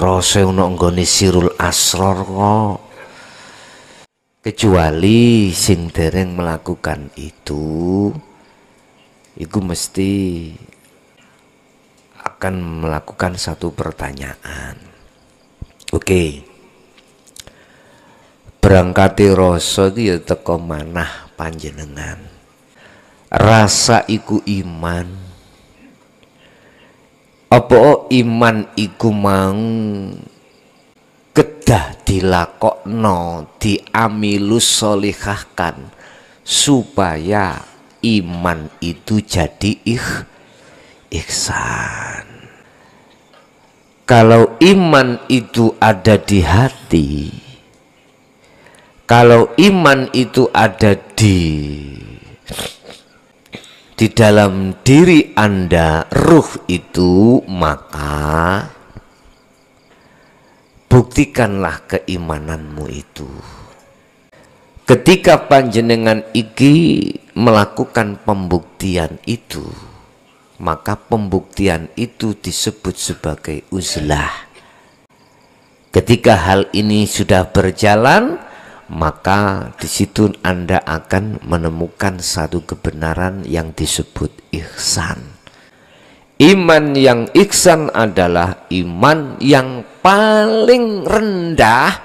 ngrasa ana nggone sirul asror kok. Kecuali sing dereng melakukan itu itu mesti akan melakukan satu pertanyaan. Oke. Berangkati rasa itu ya teko manah panjenengan. Rasa iku iman apa iman iku mau? Kedah dilakokno diamilus solihahkan supaya iman itu jadi ikh ihsan. Kalau iman itu ada di hati kalau iman itu ada di di dalam diri Anda ruh itu maka buktikanlah keimananmu itu. Ketika panjenengan iki melakukan pembuktian itu maka pembuktian itu disebut sebagai uzlah. Ketika hal ini sudah berjalan maka di situ Anda akan menemukan satu kebenaran yang disebut ihsan Iman yang ihsan adalah iman yang paling rendah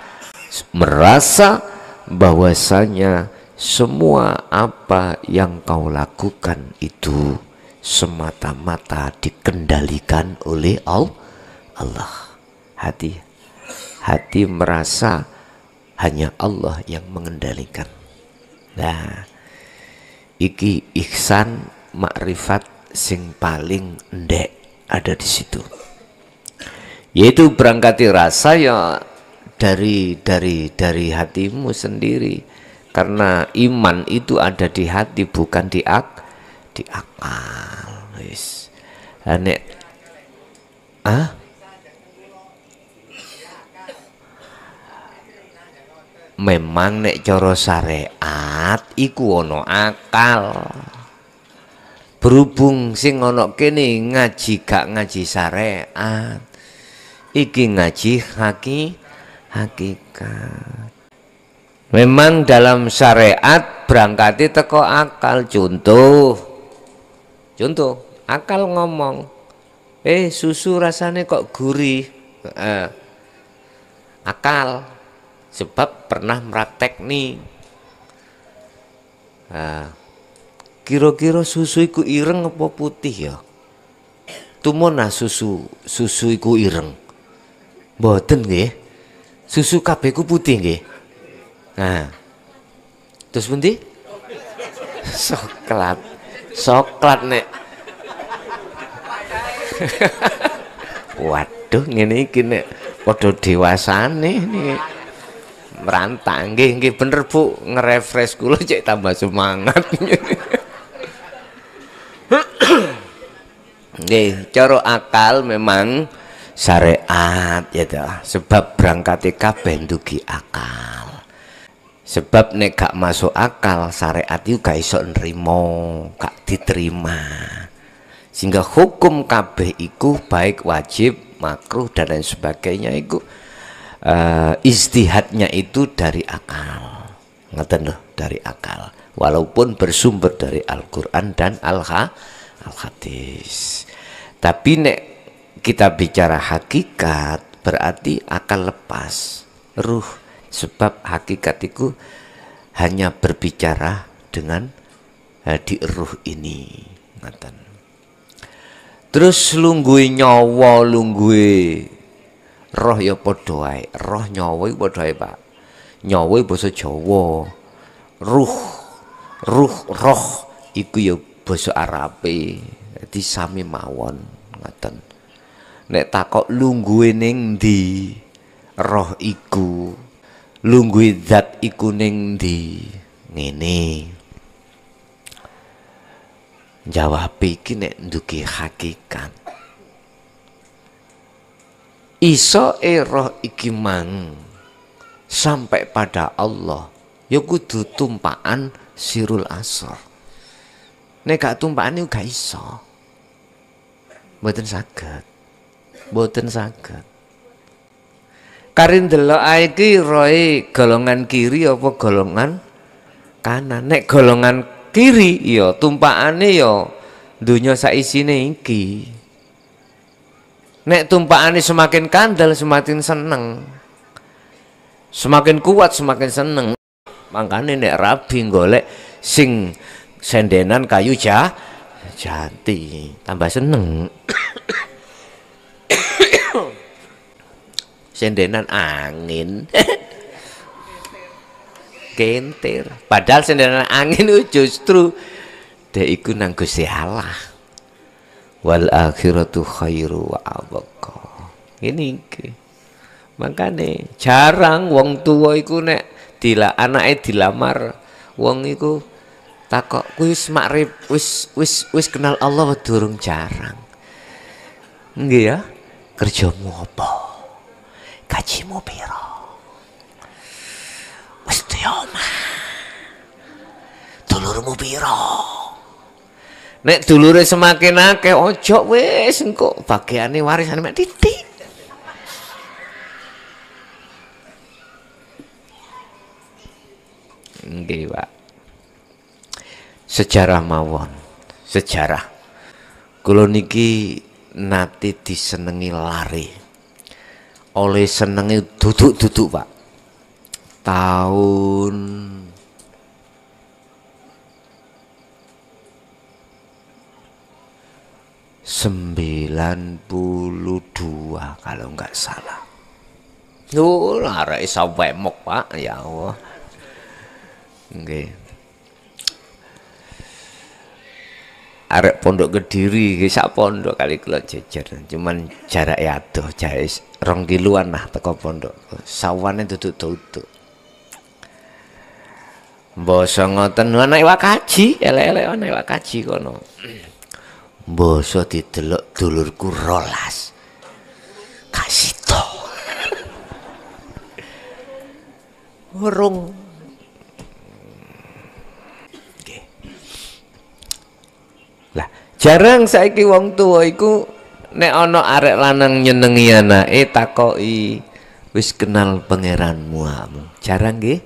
merasa bahwasanya semua apa yang kau lakukan itu semata-mata dikendalikan oleh Allah. Hati hati merasa hanya Allah yang mengendalikan. Nah, iki ihsan makrifat sing paling ndek ada di situ. Yaitu berangkati rasa ya dari dari dari hatimu sendiri. Karena iman itu ada di hati bukan di ak di akal. Wis. Ah memang nek coro syariat iku ono akal. Berhubung sing ana kene ngaji gak ngaji syariat iki ngaji haki hakikat. Memang dalam syariat berangkati teko akal contoh. Contoh akal ngomong eh susu rasanya kok gurih. Eh, akal sebab pernah meraktek nih. Eh, kira-kira susu iku ireng apa putih ya? Tumona susu susu iku ireng. Mboten nggih. Susu kabeh ku putih nggih. Nah terus pundi? Soklat. Soklat nek. Waduh ngene iki nek. Padha dewasane niki merantang nggih nggih bener Bu ngerefresh kula cek tambah semangat Nggih, cara akal memang syariat ya dah. Sebab berangkat kabeh ndugi akal. Sebab nek gak masuk akal syariat itu gak iso nrimo, gak diterima. Sehingga hukum kabeh iku baik wajib, makruh dan lain sebagainya iku uh, istihadnya itu dari akal. Ngeten loh, dari akal. Walaupun bersumber dari Al-Qur'an dan Al-Hadis al hadis tapi nek kita bicara hakikat berarti akan lepas ruh sebab hakikat itu hanya berbicara dengan eh, di ruh ini ngaten terus lunggui nyawa lunggui roh ya padha roh nyawa iku padha Pak. Nyawa basa Jawa. Ruh ruh roh iku ya basa Arabe. Dadi sami mawon ngoten. Nek takok lungguhe ning ndi roh iku? Lungguhe zat iku ning ndi ngene. Jawab iki nek nduki hakikat iso e roh iki mang? Sampai pada Allah ya kudu tumpaan sirul asr nek gak tumpakane gak iso. Mboten saged. Mboten saged. Karin delok iki roe golongan kiri apa golongan kanan? Nek golongan kiri ya tumpakane ya dunya saisine iki nek tumpakane semakin kandel semakin seneng. Semakin kuat semakin seneng. Makanya nek rabi golek sing sendenan kayu jah jati tambah seneng. Sendenan angin. Kentir. Padahal sendenan angin itu justru dek iku nang Allah wal akhiratu khairu wa abqa. Ini ke. makanya jarang wong tua iku nek dila anake dilamar wong iku takok wis makrif wis wis wis kenal Allah durung jarang. Nggih ya kerjamu apa? Gajimu piro? Wis duwe omah. Dulurmu piro nek dulure semakin akeh ojo wis engko bagiane warisan mek titik. Nggih Pak. Sejarah mawon sejarah. Kula niki nate disenengi lari. Oleh senengi duduk-duduk Pak. Tahun sembilan puluh dua kalau nggak salah. Nuh, arek sampai mok pak, ya Allah. Nggih. Arek pondok Kediri iki sak pondok kali kula jejer. Cuman jarak ya adoh jae rong kiloan lah teko pondok. Sawane duduk-duduk. Basa ngoten anak iwak kaji, elek-elek anak iwak kaji kono. Basa didelok dulurku rolas. Kasih to. Urung Lah, jarang saiki wong tua iku nek ana arek lanang nyenengi anake takoki wis kenal pangeranmu amu. Jarang nggih.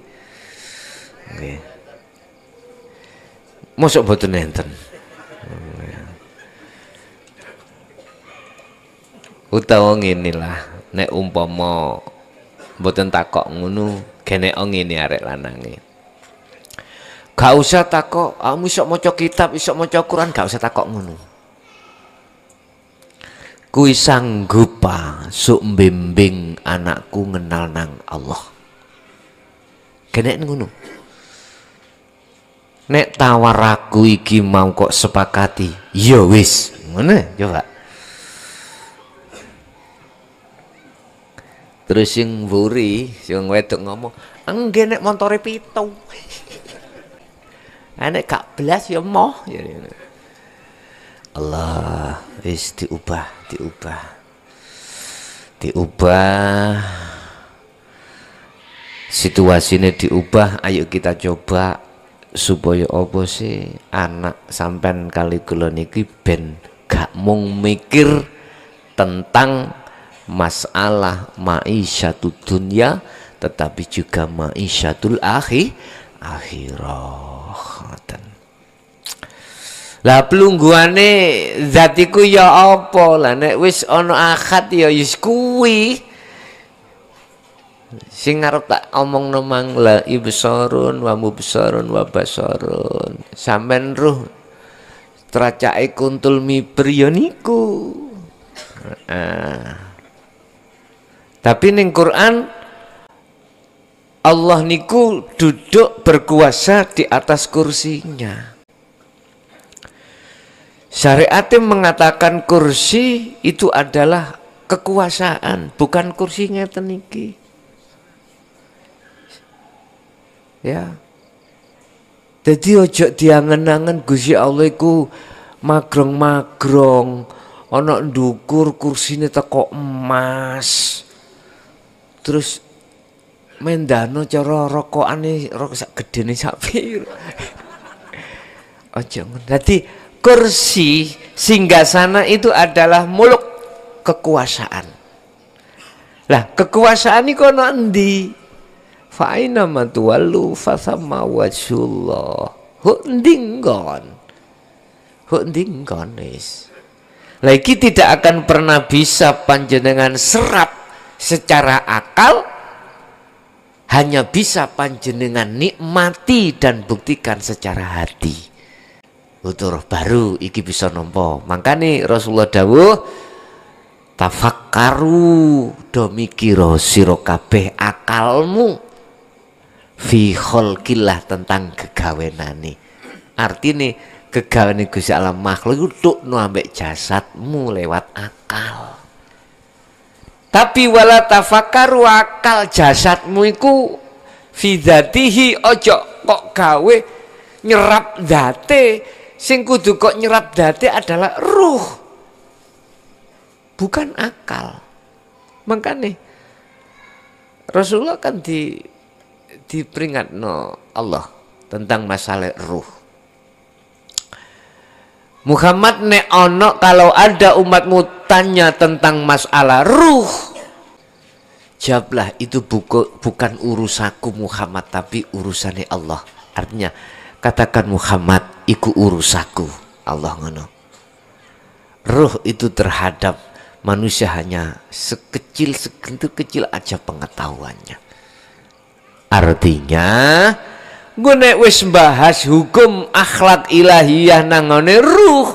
Nggih. Mosok boten enten. Utawa ngene lah, nek umpama mboten takok ngono, gene ngene arek lanange. Gak usah takok, kamu iso maca kitab, iso maca Quran, gak usah takok ngono. Kui sanggup sok bimbing anakku ngenal nang Allah. Kene ngono. Nek tawar aku iki mau kok sepakati, ya wis, ngono coba. Terus sing mburi, sing wedok ngomong, "Enggak nek montore pitu." Anak gak belas ya moh. Ya, ya. Allah wis diubah, diubah. Diubah. Situasinya diubah, ayo kita coba supaya apa sih anak sampean kali kula niki ben gak mung mikir tentang masalah maisyatul dunia tetapi juga maisyatul akhir akhirah lah pelungguane zatiku ya apa? Lah nek wis ana akad ya wis kuwi. Sing arep tak omong nemang la ibsarun wa mubsarun wa basarun. Sampean ruh tracake kuntul mibri ya niku. Nah. Tapi ning Quran Allah niku duduk berkuasa di atas kursinya. Syariat mengatakan kursi itu adalah kekuasaan, bukan kursinya teniki. Ya. Jadi ojo diangen-angen Gusti Allah iku magrong-magrong, ana ndukur kursine teko emas. Terus mendano cara rokokane rokok gedene sak piro. Aja. Dadi kursi singgasana itu adalah muluk kekuasaan. lah kekuasaan ini kono endi fa aina matuwallu fasamma wajhullah hu ndinggon lagi tidak akan pernah bisa panjenengan serap secara akal hanya bisa panjenengan nikmati dan buktikan secara hati. Utur baru iki bisa nompo makanya Rasulullah dawuh tafakkaru do mikiro siro kabeh akalmu fi khalqillah tentang kegawenane. Artine kegawane Gusti Allah makhluk itu no ambek jasadmu lewat akal tapi wala tafakaru akal jasadmu iku fidatihi ojo kok gawe nyerap date sing kudu kok nyerap date adalah ruh bukan akal. Makanya Rasulullah kan di diperingat no Allah tentang masalah ruh. Muhammad ne ono kalau ada umatmu tanya tentang masalah ruh. Jawablah itu buku, bukan urusaku Muhammad tapi urusannya Allah. Artinya katakan Muhammad iku urusaku. Allah ngono. Ruh itu terhadap manusia hanya sekecil sekentil kecil aja pengetahuannya. Artinya gue wis bahas hukum akhlak ilahiyah nangone ruh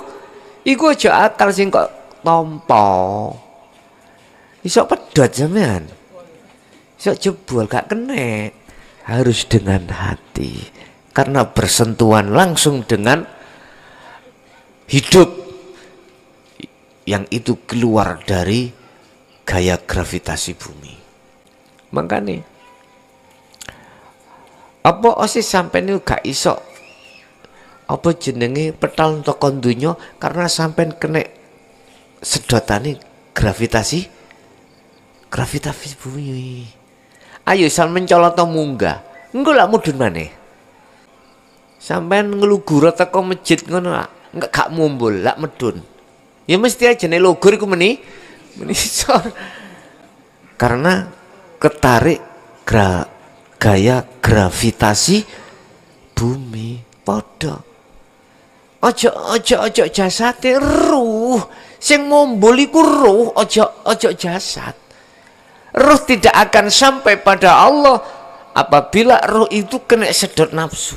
iku aja akal sing kok tompo. Iso pedot sampean? Iso jebol gak kena? Harus dengan hati. Karena bersentuhan langsung dengan hidup yang itu keluar dari gaya gravitasi bumi. Makanya apa osi sampai ini gak iso? Apa jenenge petal untuk kondunya? Karena sampai kena sedotane gravitasi gravitasi bumi ayo sal mencolot munggah. Enggak lah mudun mana sampai ngelugur teko masjid ngono lah enggak gak mumbul lah medun. Ya mesti aja nih lugur iku meni menisor karena ketarik gra gaya gravitasi bumi podo ojo ojo ojo jasate ruh sing mumbul iku ruh ojo ojo jasad. Ruh tidak akan sampai pada Allah apabila ruh itu kena sedot nafsu.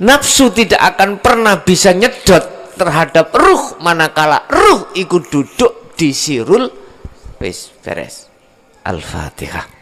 Nafsu tidak akan pernah bisa nyedot terhadap ruh manakala ruh ikut duduk di sirul beres. Al-fatihah